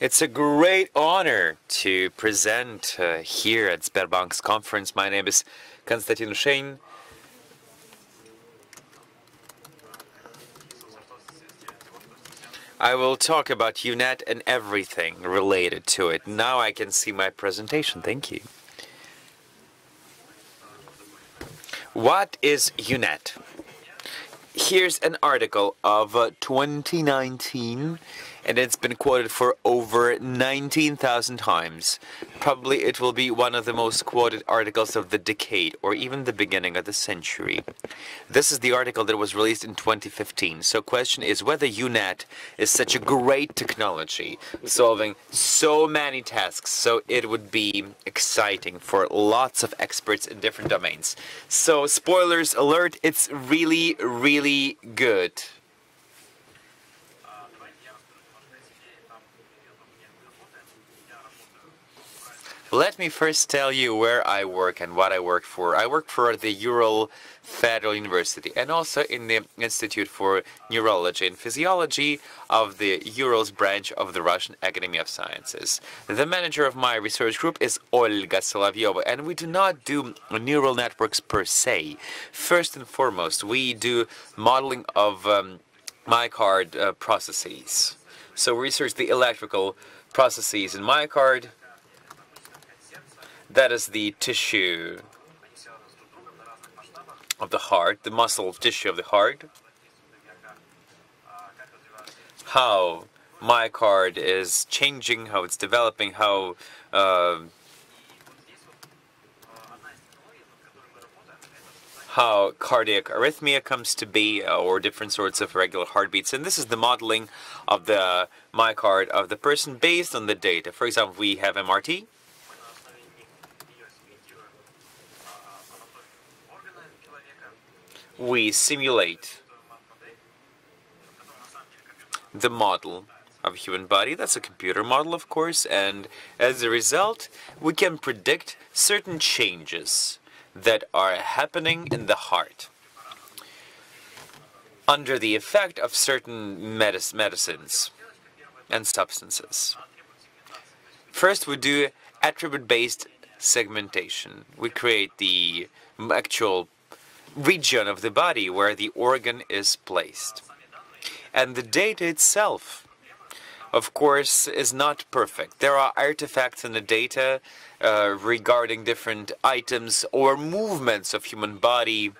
It's a great honor to present uh, here at Sberbank's conference. My name is Konstantin Ushenin. I will talk about UNET and everything related to it. Now I can see my presentation. Thank you. What is UNET? Here's an article of uh, 2019 and it's been quoted for over 19,000 times. Probably it will be one of the most quoted articles of the decade or even the beginning of the century. This is the article that was released in 2015. So question is whether UNET is such a great technology solving so many tasks so it would be exciting for lots of experts in different domains. So spoilers alert, it's really really good. Let me first tell you where I work and what I work for. I work for the Ural Federal University and also in the Institute for Immunology and Physiology of the Urals branch of the Russian Academy of Sciences. The manager of my research group is Olga Solovyova, and we do not do neural networks per se. First and foremost, we do modeling of um, myocard uh, processes. So we research the electrical processes in myocard, that is the tissue of the heart, the muscle tissue of the heart. How myocard is changing, how it's developing, how uh, how cardiac arrhythmia comes to be, uh, or different sorts of regular heartbeats. And this is the modeling of the myocard of the person based on the data. For example, we have MRT, we simulate the model of human body. That's a computer model, of course, and as a result, we can predict certain changes that are happening in the heart under the effect of certain medic medicines and substances. First, we do attribute-based segmentation. We create the actual region of the body where the organ is placed. And the data itself, of course, is not perfect. There are artifacts in the data uh, regarding different items or movements of human body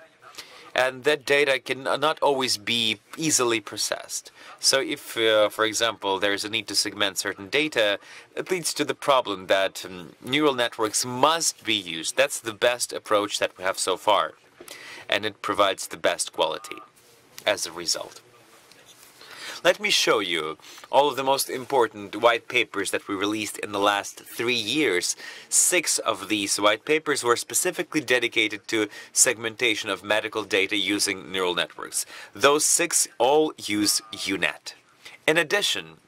and that data can not always be easily processed. So if, uh, for example, there is a need to segment certain data, it leads to the problem that um, neural networks must be used. That's the best approach that we have so far and it provides the best quality as a result. Let me show you all of the most important white papers that we released in the last three years. Six of these white papers were specifically dedicated to segmentation of medical data using neural networks. Those six all use UNET. In addition,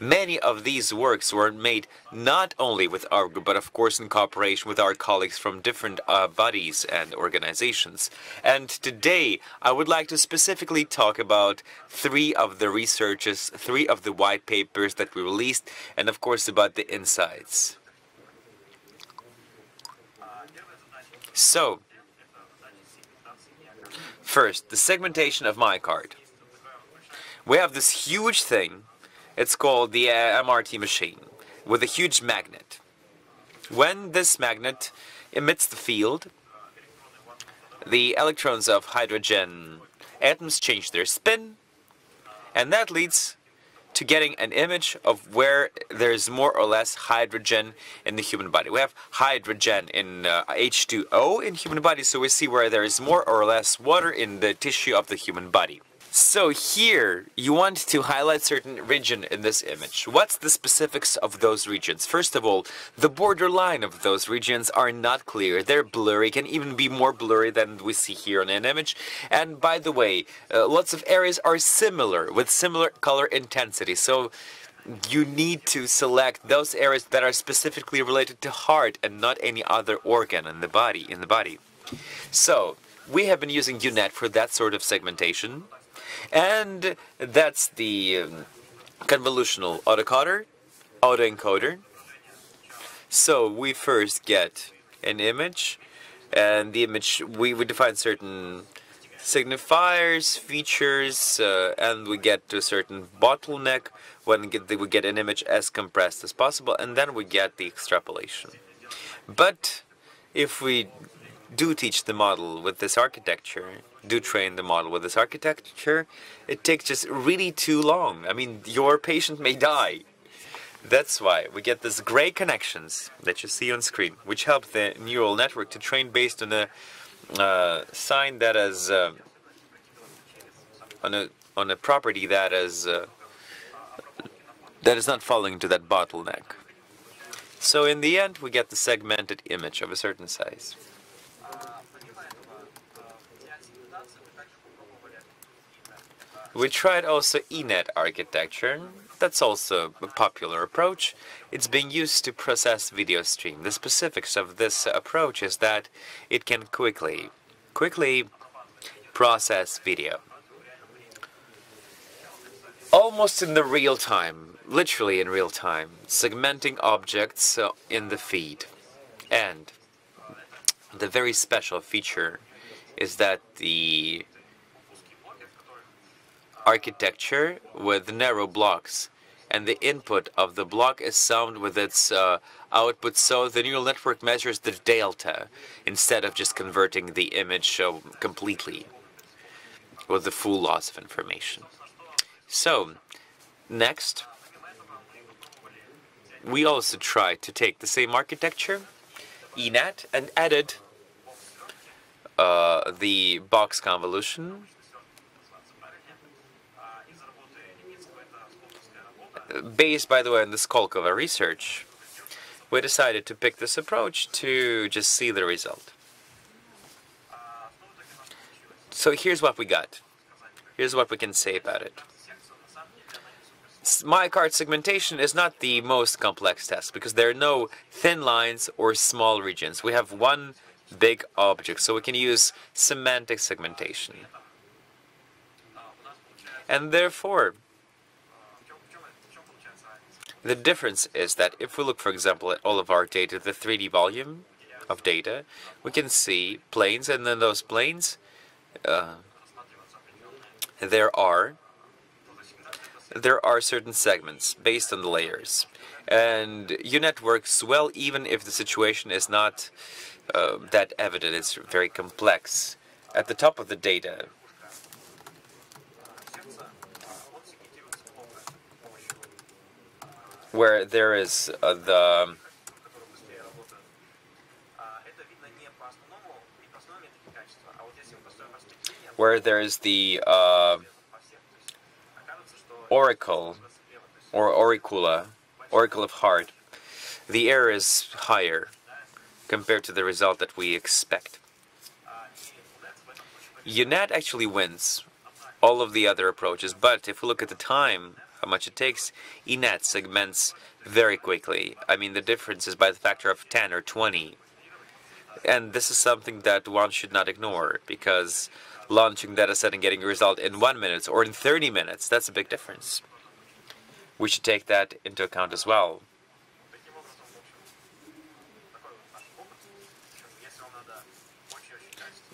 Many of these works were made not only with group, but of course in cooperation with our colleagues from different uh, bodies and organizations. And today, I would like to specifically talk about three of the researches, three of the white papers that we released, and of course about the insights. So, first, the segmentation of myocard. We have this huge thing it's called the uh, MRT machine with a huge magnet. When this magnet emits the field, the electrons of hydrogen atoms change their spin, and that leads to getting an image of where there's more or less hydrogen in the human body. We have hydrogen in uh, H2O in human body, so we see where there is more or less water in the tissue of the human body. So here, you want to highlight certain region in this image. What's the specifics of those regions? First of all, the borderline of those regions are not clear. They're blurry, can even be more blurry than we see here on an image. And by the way, uh, lots of areas are similar, with similar color intensity. So you need to select those areas that are specifically related to heart and not any other organ in the body. In the body. So we have been using UNet for that sort of segmentation. And that's the um, convolutional autoencoder, autoencoder. So we first get an image, and the image, we, we define certain signifiers, features, uh, and we get to a certain bottleneck when we get an image as compressed as possible, and then we get the extrapolation. But if we do teach the model with this architecture, do train the model with this architecture, it takes just really too long. I mean, your patient may die. That's why we get these gray connections that you see on screen, which help the neural network to train based on a uh, sign that is uh, on a on a property that is uh, that is not falling into that bottleneck. So in the end, we get the segmented image of a certain size. We tried also ENet architecture. That's also a popular approach. It's being used to process video stream. The specifics of this approach is that it can quickly, quickly process video. Almost in the real time, literally in real time, segmenting objects uh, in the feed. And the very special feature is that the architecture with narrow blocks and the input of the block is summed with its uh, output so the neural network measures the delta instead of just converting the image uh, completely with the full loss of information. So, next, we also tried to take the same architecture, ENet, and added uh, the box convolution based, by the way, on the Skolkovo research, we decided to pick this approach to just see the result. So here's what we got. Here's what we can say about it. Myocard segmentation is not the most complex test because there are no thin lines or small regions. We have one big object, so we can use semantic segmentation. And therefore, the difference is that if we look, for example, at all of our data, the 3D volume of data, we can see planes, and then those planes, uh, there are there are certain segments based on the layers. And UNet works well even if the situation is not uh, that evident, it's very complex. At the top of the data, where there is uh, the where there's the uh, auricle or auricula, auricle of heart, the error is higher compared to the result that we expect. UNet actually wins all of the other approaches, but if we look at the time how much it takes, ENet segments very quickly. I mean, the difference is by the factor of 10 or 20. And this is something that one should not ignore, because launching data set and getting a result in one minute or in 30 minutes, that's a big difference. We should take that into account as well.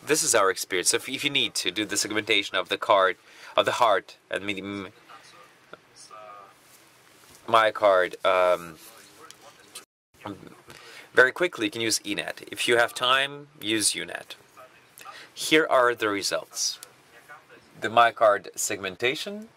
This is our experience. So if, if you need to do the segmentation of the card, of the heart, and Myocard um, very quickly you can use ENet. If you have time, use UNet. Here are the results. The MyCart segmentation.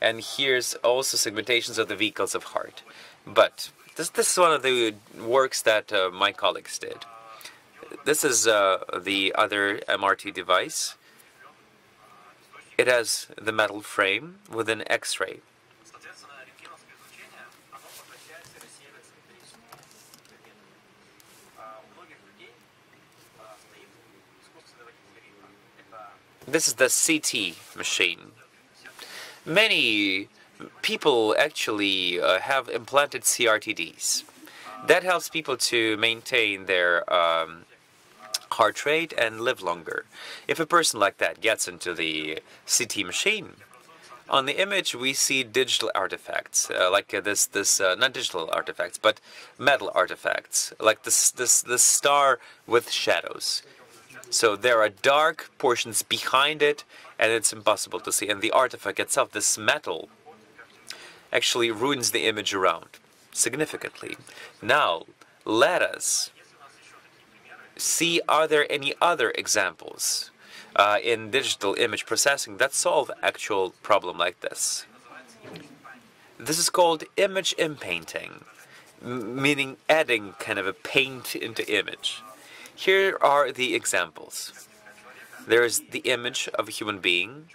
And here's also segmentations of the vehicles of heart. But this, this is one of the works that uh, my colleagues did. This is uh, the other MRT device. It has the metal frame with an X-ray. This is the CT machine. Many people actually uh, have implanted CRTDs. That helps people to maintain their um, heart rate and live longer. If a person like that gets into the CT machine, on the image we see digital artifacts, uh, like uh, this, this uh, not digital artifacts, but metal artifacts, like this, this, this star with shadows. So there are dark portions behind it, and it's impossible to see. And the artifact itself, this metal, actually ruins the image around significantly. Now, let us see are there any other examples uh, in digital image processing that solve actual problem like this. This is called image inpainting, meaning adding kind of a paint into image. Here are the examples. There's the image of a human being.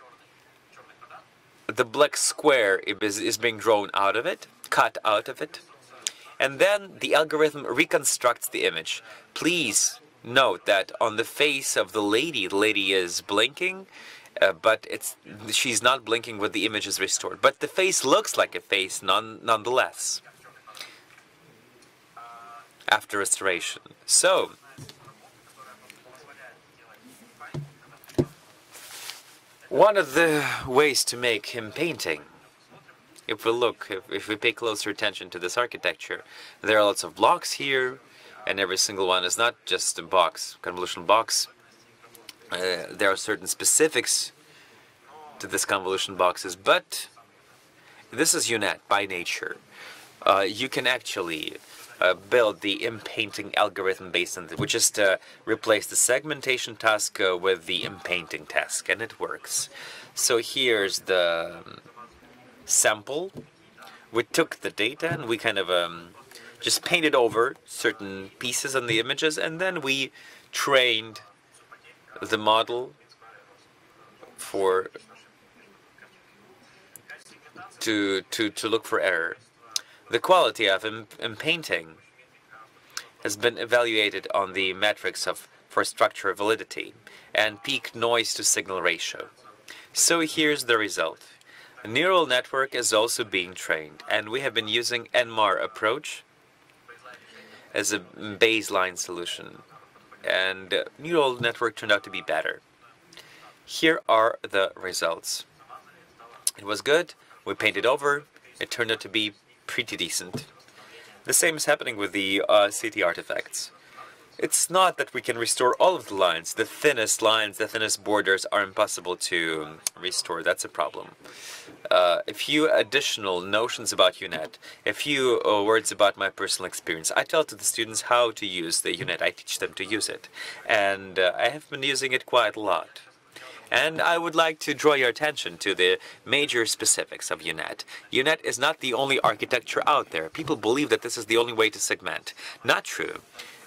The black square is, is being drawn out of it, cut out of it. And then the algorithm reconstructs the image. Please note that on the face of the lady, the lady is blinking, uh, but it's she's not blinking when the image is restored. But the face looks like a face non, nonetheless after restoration. So, one of the ways to make inpainting, if we look, if, if we pay closer attention to this architecture, there are lots of blocks here, and every single one is not just a box, convolutional box. Uh, there are certain specifics to this convolution boxes, but this is UNet by nature. Uh, you can actually uh, build the inpainting algorithm based on it. We just uh, replace the segmentation task uh, with the inpainting task, and it works. So here's the um, sample. We took the data and we kind of um, just painted over certain pieces on the images and then we trained the model for to to to look for error. The quality of in, in painting has been evaluated on the metrics of for structure validity and peak noise to signal ratio. So here's the result. A neural network is also being trained, and we have been using NMAR approach as a baseline solution. And neural network turned out to be better. Here are the results. It was good, we painted over, it turned out to be pretty decent. The same is happening with the uh, CT artifacts. It's not that we can restore all of the lines. The thinnest lines, the thinnest borders are impossible to restore. That's a problem. Uh, a few additional notions about UNet, a few uh, words about my personal experience. I tell to the students how to use the UNet. I teach them to use it. And uh, I have been using it quite a lot. And I would like to draw your attention to the major specifics of UNet. UNet is not the only architecture out there. People believe that this is the only way to segment. Not true.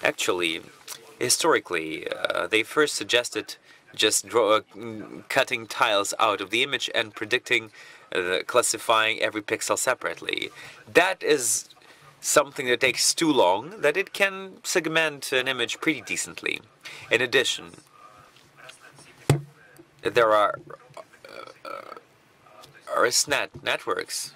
Actually, historically, uh, they first suggested just draw, uh, cutting tiles out of the image and predicting, uh, classifying every pixel separately. That is something that takes too long, that it can segment an image pretty decently. In addition, there are uh, uh ResNet networks,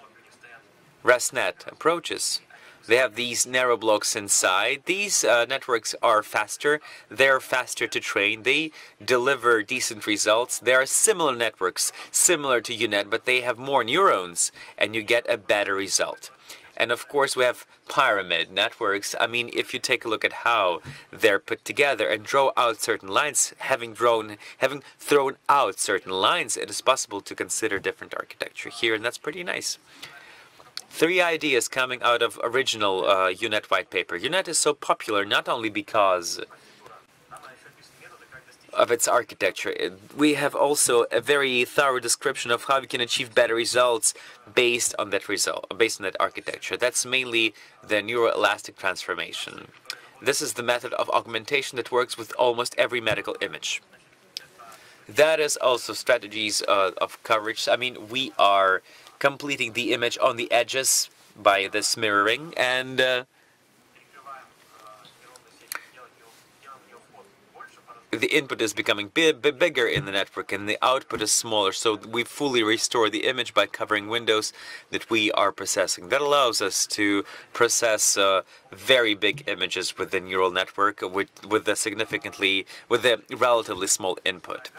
ResNet approaches they have these narrow blocks inside. These uh, networks are faster. They're faster to train. They deliver decent results. They are similar networks, similar to UNet, but they have more neurons, and you get a better result. And of course, we have pyramid networks. I mean, if you take a look at how they're put together and draw out certain lines, having drawn, having thrown out certain lines, it is possible to consider different architecture here, and that's pretty nice. Three ideas coming out of original uh, UNet white paper. UNet is so popular not only because of its architecture. We have also a very thorough description of how we can achieve better results based on that result, based on that architecture. That's mainly the neuroelastic transformation. This is the method of augmentation that works with almost every medical image. That is also strategies uh, of coverage. I mean, we are completing the image on the edges by this mirroring and uh, the input is becoming big, bigger in the network and the output is smaller. So we fully restore the image by covering windows that we are processing. That allows us to process uh, very big images with the neural network with, with a significantly, with a relatively small input.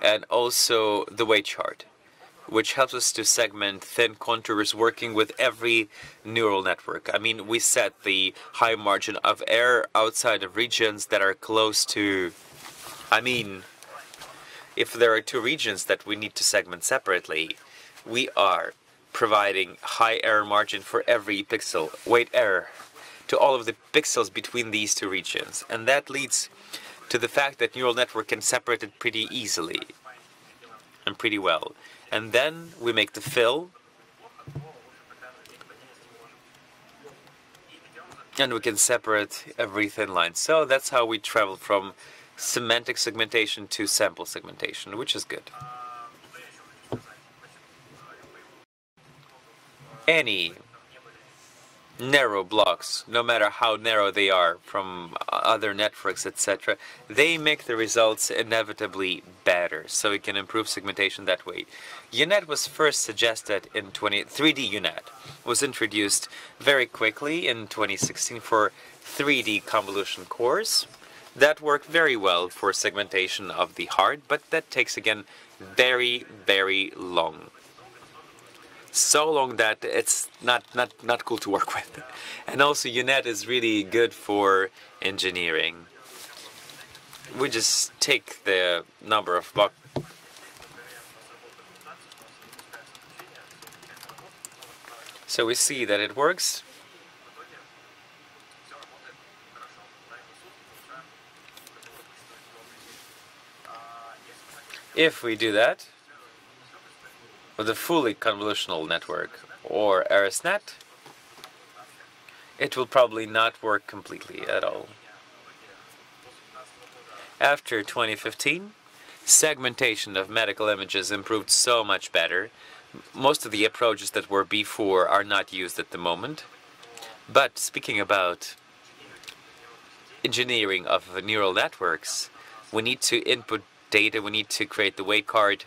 And also the weight chart which helps us to segment thin contours working with every neural network. I mean, we set the high margin of error outside of regions that are close to I mean, if there are two regions that we need to segment separately, we are providing high error margin for every pixel, weight error, to all of the pixels between these two regions. And that leads to the fact that neural network can separate it pretty easily and pretty well. And then we make the fill and we can separate every thin line. So that's how we travel from semantic segmentation to sample segmentation, which is good. Any narrow blocks, no matter how narrow they are from other networks, etc., they make the results inevitably better, so we can improve segmentation that way. U-Net was first suggested in 20, 3D U-Net was introduced very quickly in 2016 for 3D convolution cores. That worked very well for segmentation of the heart, but that takes again very, very long. So long that it's not, not, not cool to work with. And also U-Net is really good for engineering. We just take the number of blocks So we see that it works. If we do that with a fully convolutional network or ARISNet, it will probably not work completely at all. After 2015, segmentation of medical images improved so much better. Most of the approaches that were before are not used at the moment. But speaking about engineering of neural networks, we need to input data, we need to create the weight card,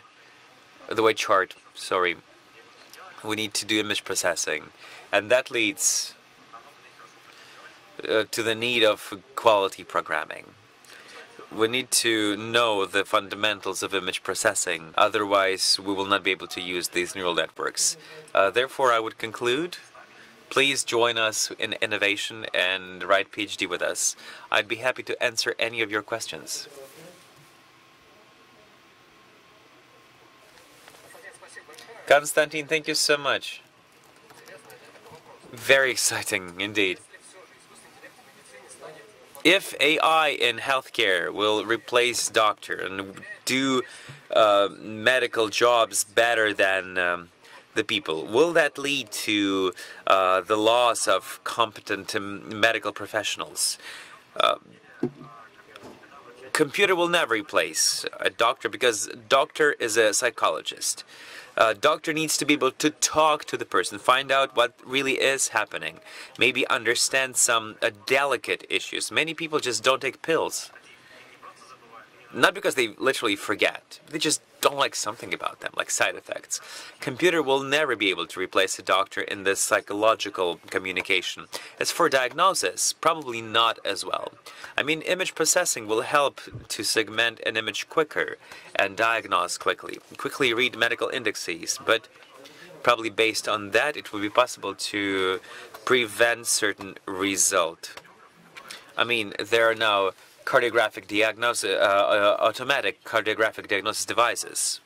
the weight chart, sorry. We need to do image processing. And that leads uh, to the need of quality programming. We need to know the fundamentals of image processing, otherwise we will not be able to use these neural networks. Uh, therefore, I would conclude Please join us in innovation and write PhD with us. I'd be happy to answer any of your questions. Konstantin, thank you so much. Very exciting indeed. If AI in healthcare will replace doctor and do uh, medical jobs better than um, the people, will that lead to uh, the loss of competent um, medical professionals? Uh, computer will never replace a doctor because doctor is a psychologist. A doctor needs to be able to talk to the person, find out what really is happening, maybe understand some uh, delicate issues. Many people just don't take pills. Not because they literally forget, they just don't like something about them, like side effects. Computer will never be able to replace a doctor in this psychological communication. As for diagnosis, probably not as well. I mean, image processing will help to segment an image quicker and diagnose quickly, quickly read medical indexes, but probably based on that, it will be possible to prevent certain result. I mean, there are now cardiographic diagnosis, uh, uh, automatic cardiographic diagnosis devices.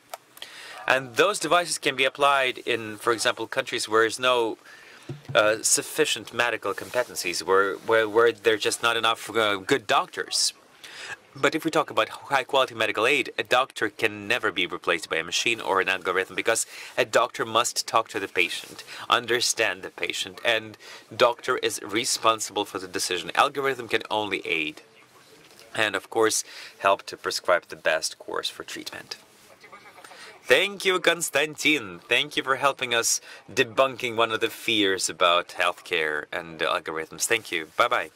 And those devices can be applied in, for example, countries where there's no uh, sufficient medical competencies, where, where, where there's just not enough uh, good doctors. But if we talk about high quality medical aid, a doctor can never be replaced by a machine or an algorithm because a doctor must talk to the patient, understand the patient, and doctor is responsible for the decision. Algorithm can only aid and of course help to prescribe the best course for treatment. Thank you, Konstantin. Thank you for helping us debunking one of the fears about healthcare and algorithms. Thank you. Bye-bye.